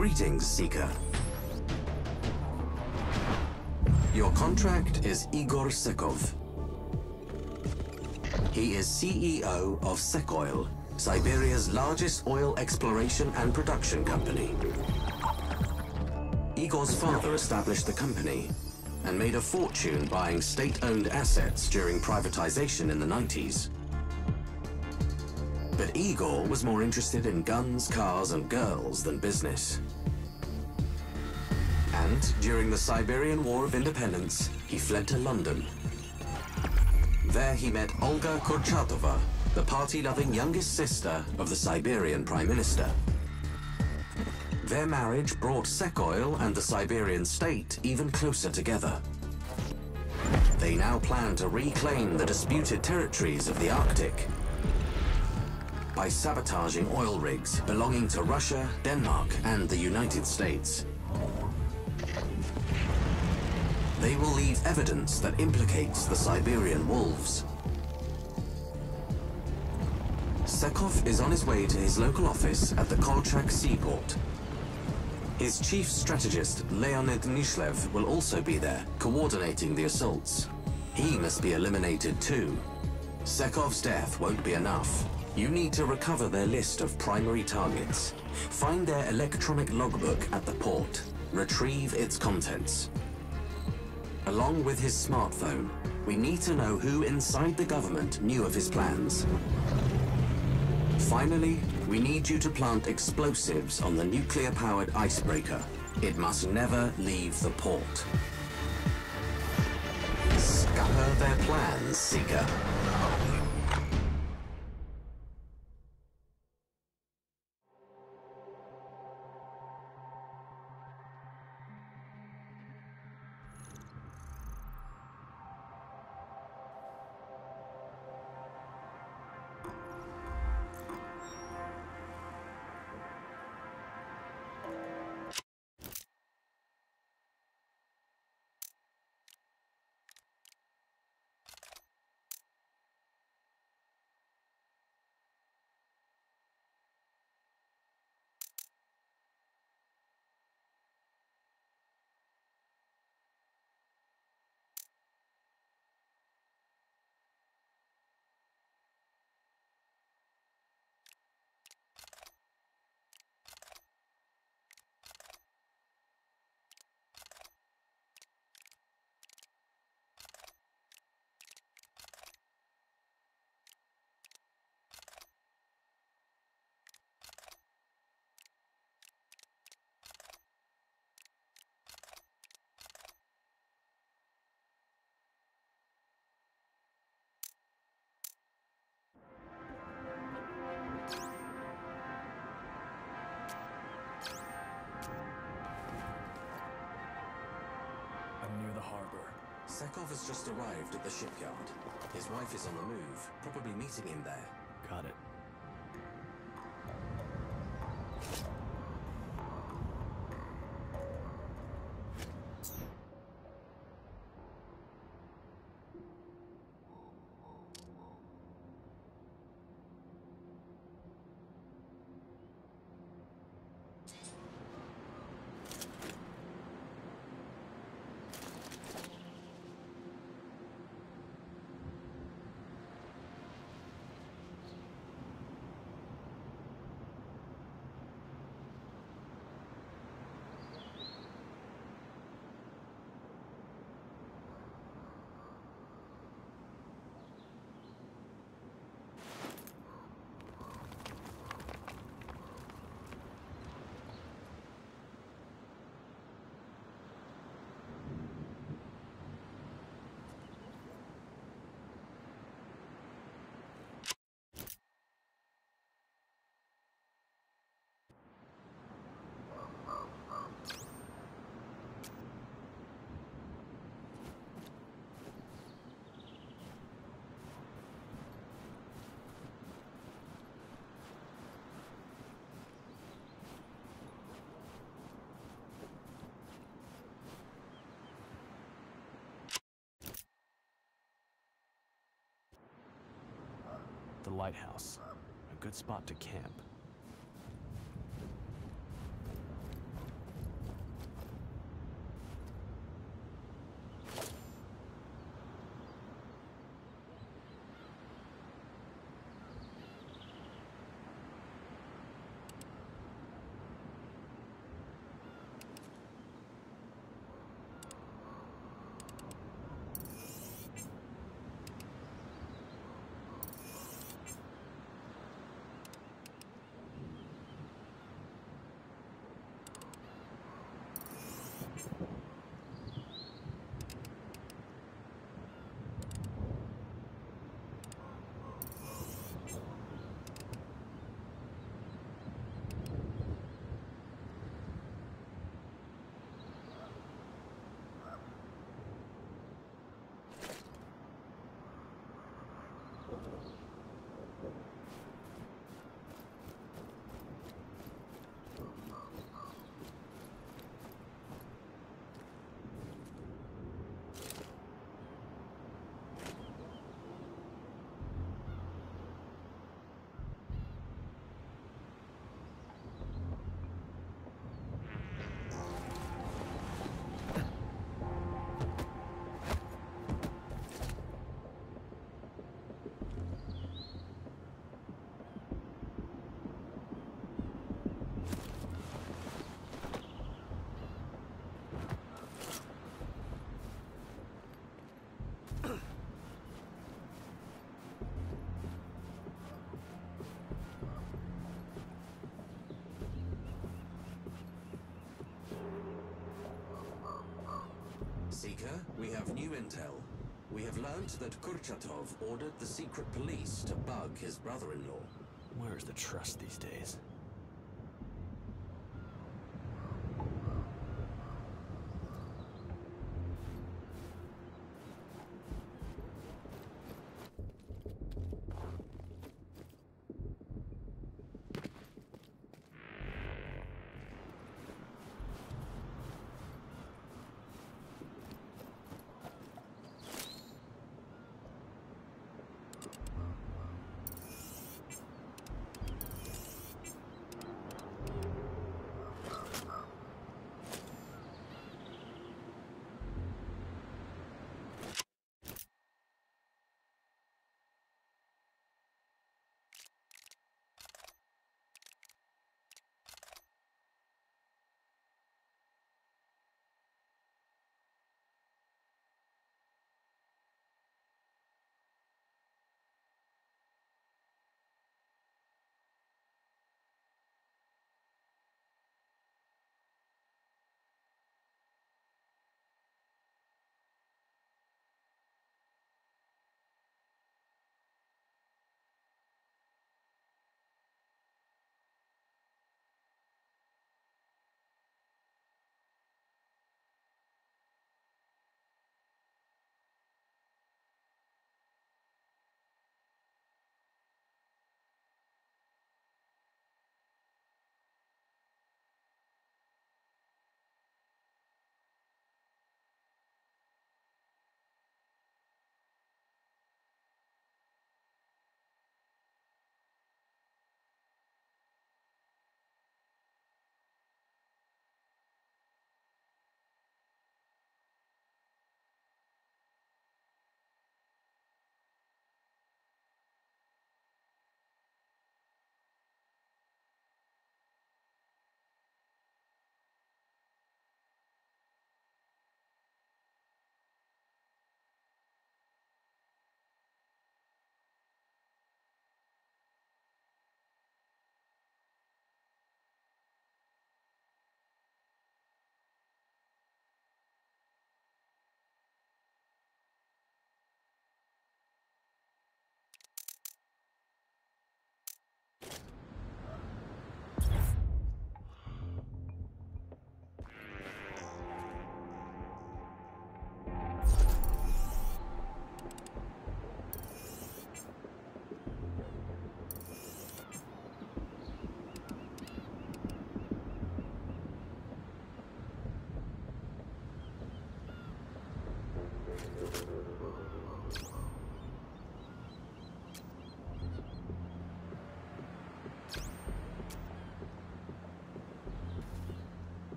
Greetings, Seeker. Your contract is Igor Sekov. He is CEO of Sekoil, Siberia's largest oil exploration and production company. Igor's father established the company and made a fortune buying state-owned assets during privatization in the 90s. But Igor was more interested in guns, cars, and girls than business. During the Siberian War of Independence, he fled to London. There he met Olga Kurchatova, the party-loving youngest sister of the Siberian Prime Minister. Their marriage brought Sekoil and the Siberian state even closer together. They now plan to reclaim the disputed territories of the Arctic by sabotaging oil rigs belonging to Russia, Denmark, and the United States. They will leave evidence that implicates the Siberian wolves. Sekov is on his way to his local office at the Kolchak seaport. His chief strategist, Leonid Nishlev, will also be there, coordinating the assaults. He must be eliminated too. Sekov's death won't be enough. You need to recover their list of primary targets. Find their electronic logbook at the port. Retrieve its contents. Along with his smartphone, we need to know who inside the government knew of his plans. Finally, we need you to plant explosives on the nuclear-powered icebreaker. It must never leave the port. Scupper their plans, Seeker. Sekov has just arrived at the shipyard. His wife is on the move, probably meeting him there. Got it. The lighthouse. A good spot to camp. next. Seeker, we have new intel. We have learned that Kurchatov ordered the secret police to bug his brother-in-law. Where's the trust these days?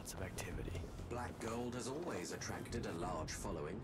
Lots of activity. Black gold has always attracted a large following.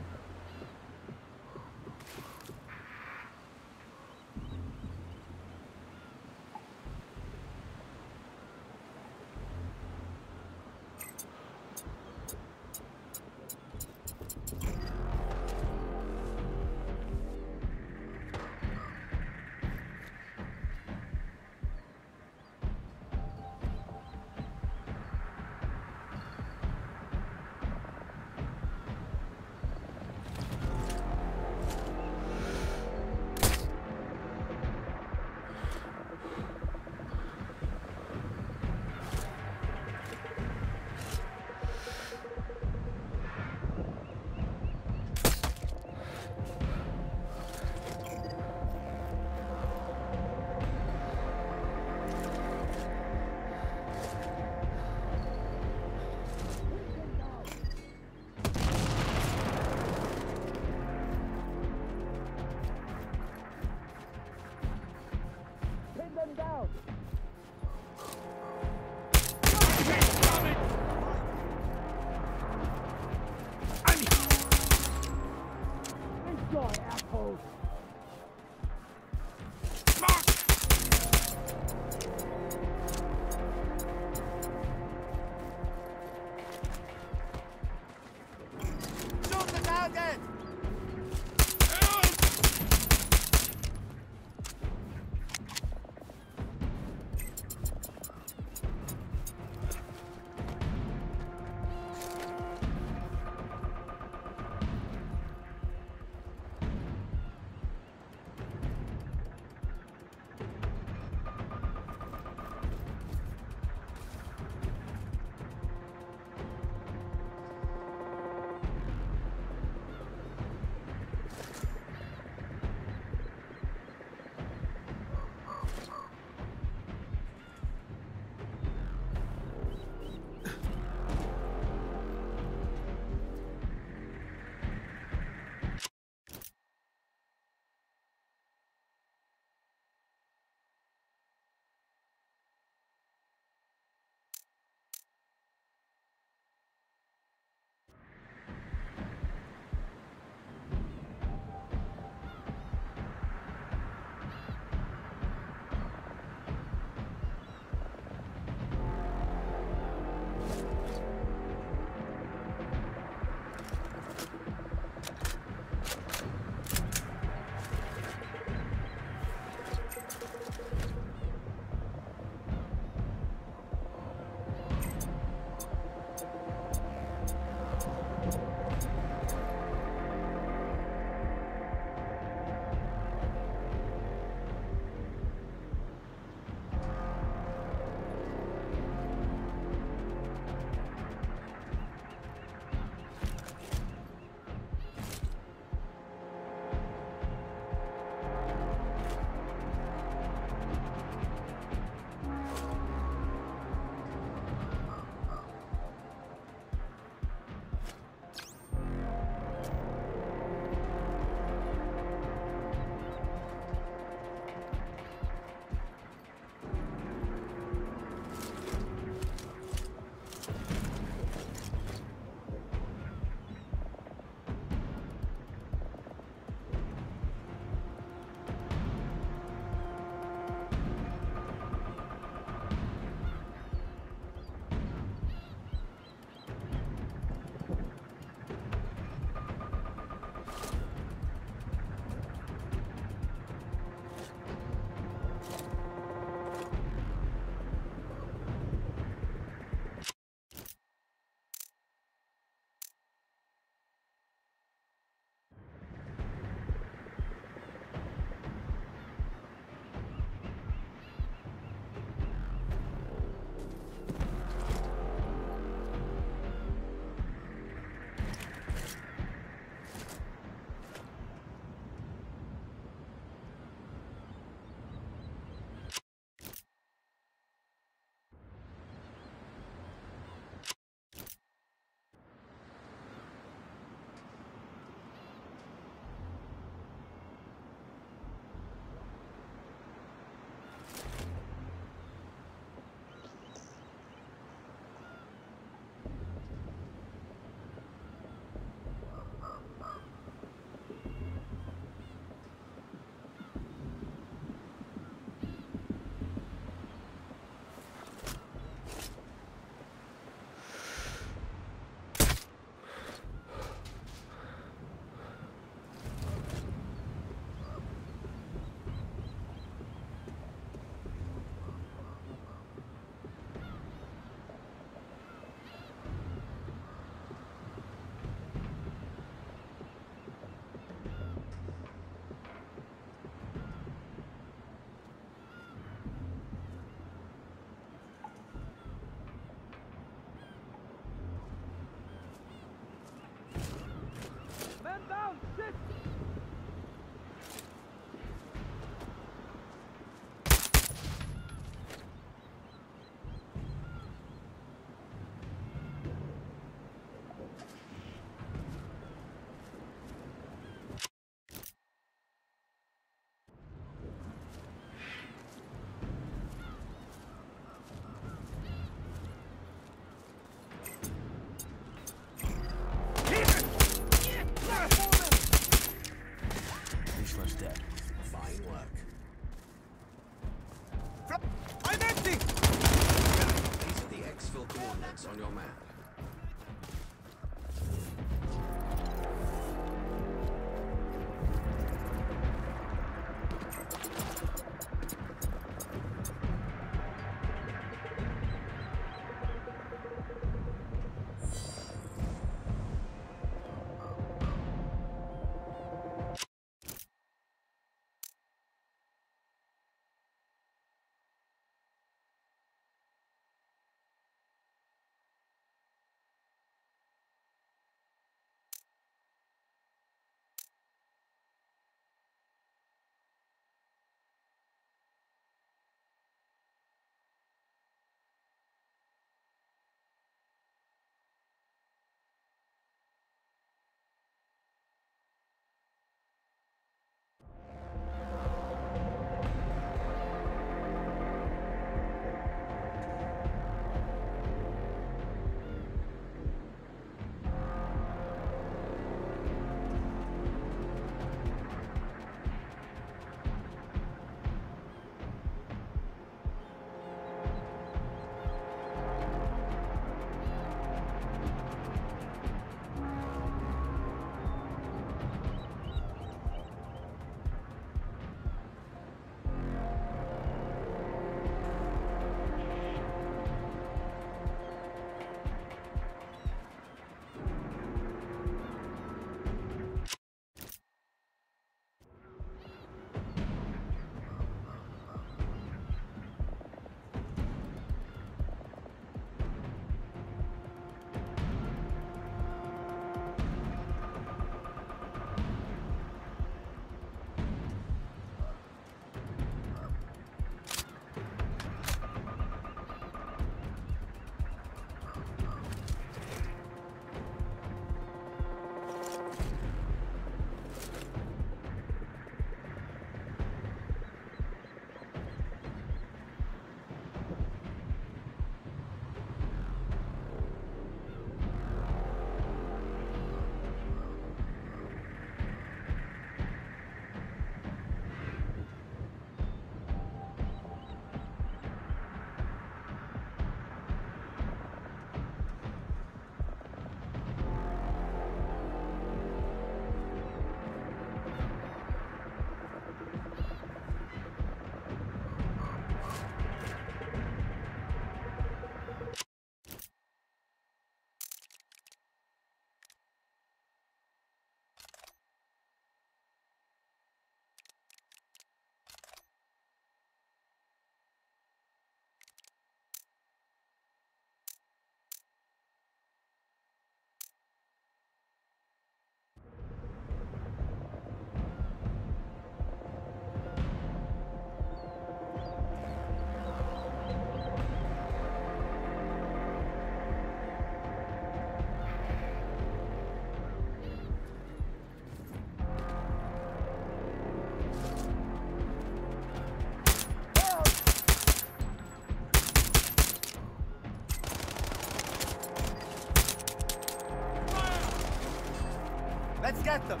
Get them.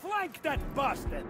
Flank that bastard!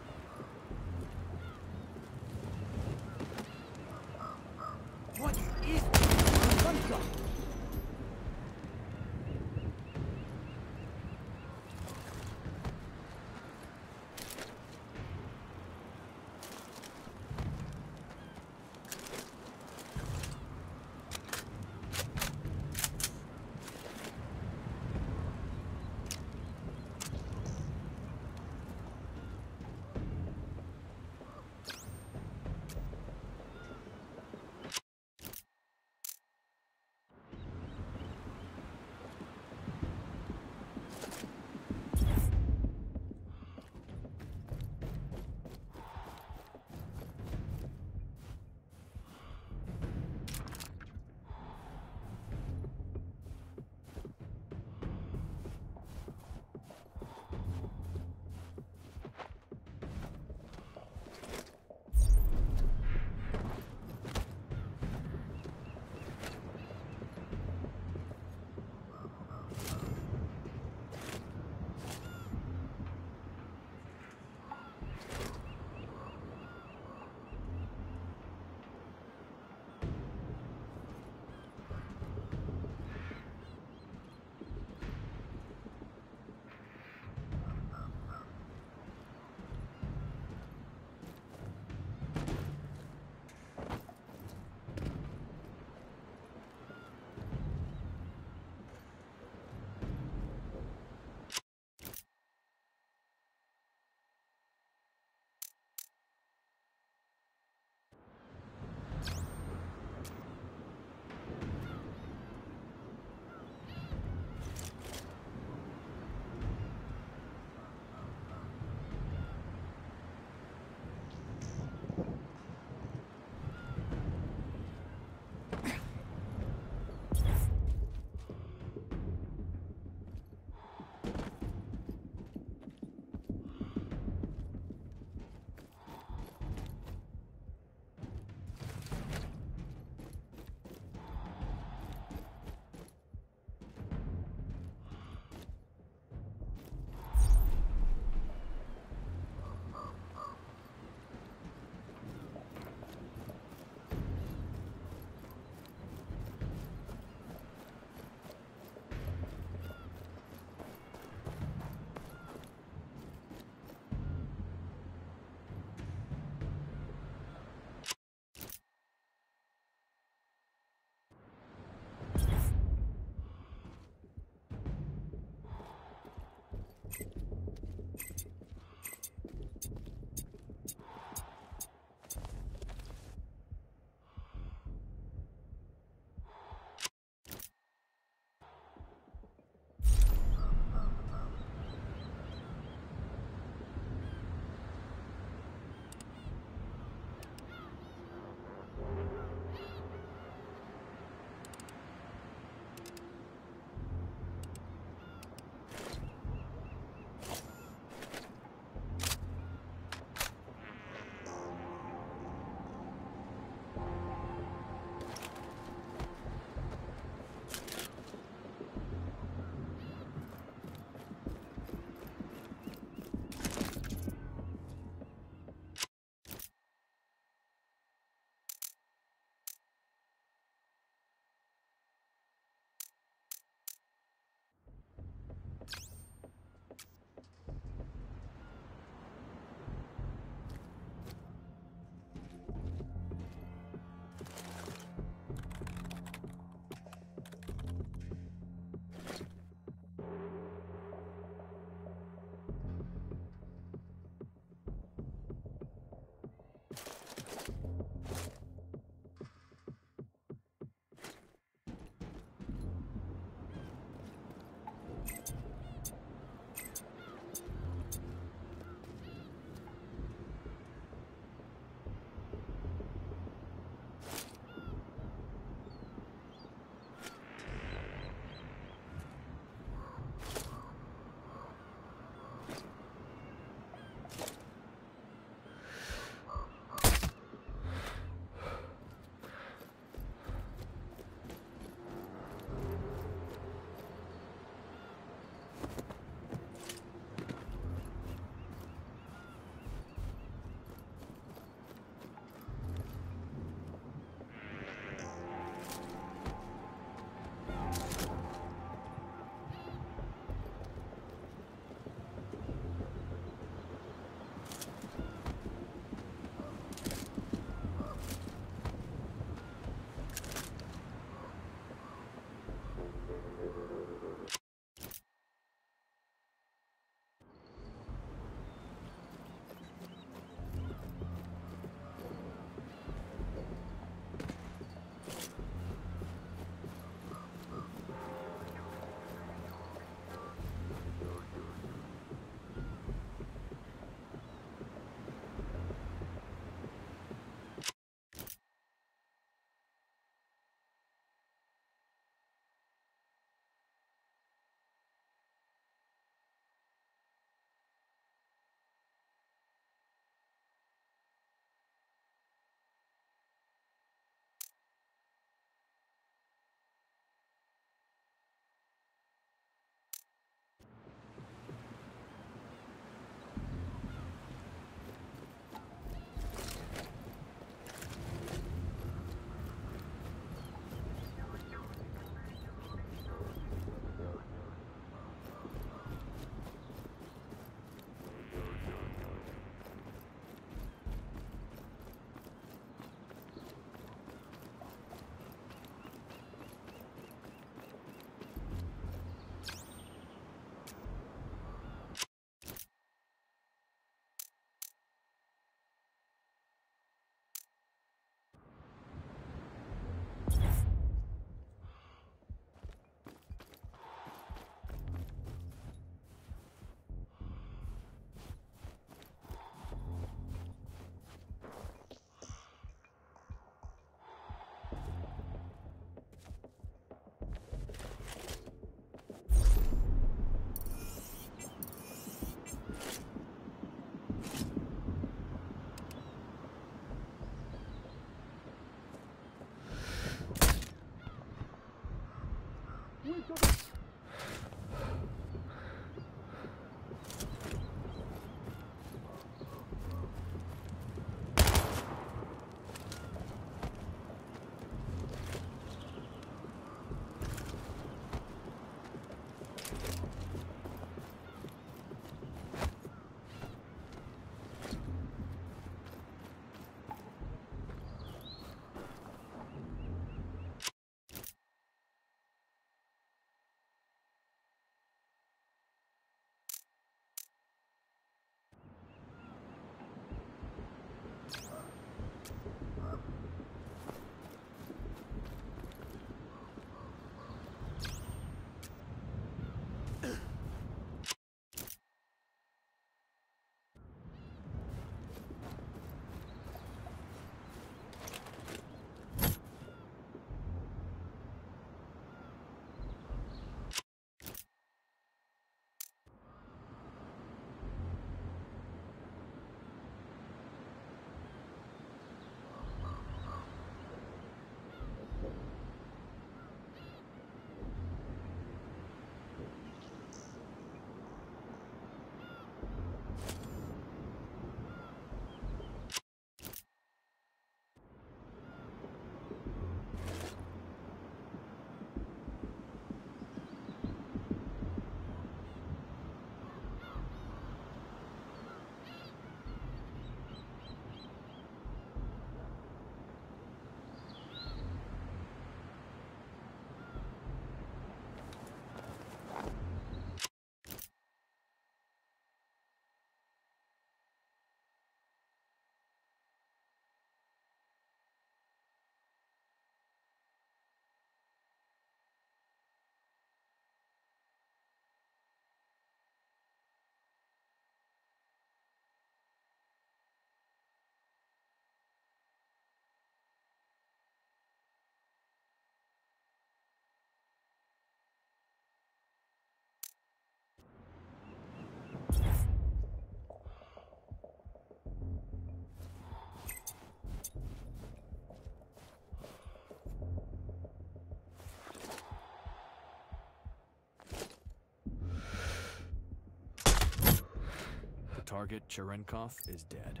Target, Cherenkov, is dead.